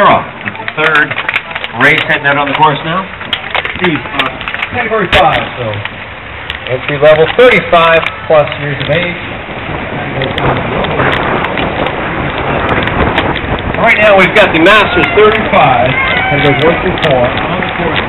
the third race heading out on the course now. Steve, uh, category five, so entry level thirty-five plus years of age. Right now, we've got the Masters thirty-five, categories one through four, on the course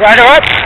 Rider up.